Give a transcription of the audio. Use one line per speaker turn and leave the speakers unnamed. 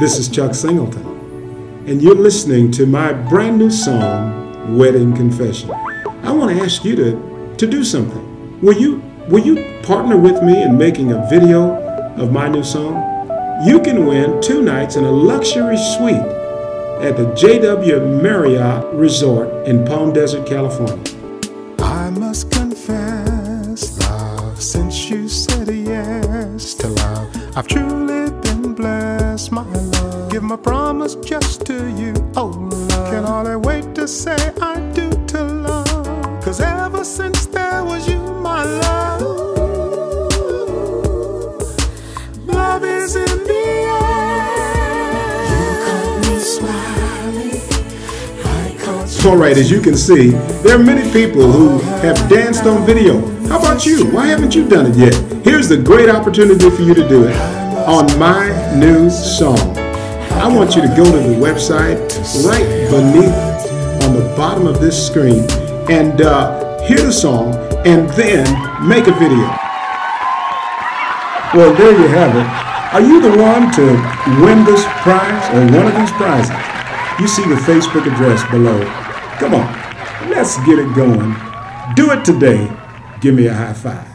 This is Chuck Singleton, and you're listening to my brand new song, Wedding Confession. I want to ask you to, to do something. Will you, will you partner with me in making a video of my new song? You can win two nights in a luxury suite at the JW Marriott Resort in Palm Desert, California.
I must confess, love, since you said yes to love, I've truly been blessed, my love. Give my promise just to you, oh love. Can only wait to say I do
All right, as you can see, there are many people who have danced on video. How about you? Why haven't you done it yet? Here's the great opportunity for you to do it on my new song. I want you to go to the website right beneath on the bottom of this screen and uh, hear the song and then make a video. Well, there you have it. Are you the one to win this prize or one of these prizes? You see the Facebook address below. Come on, let's get it going. Do it today. Give me a high five.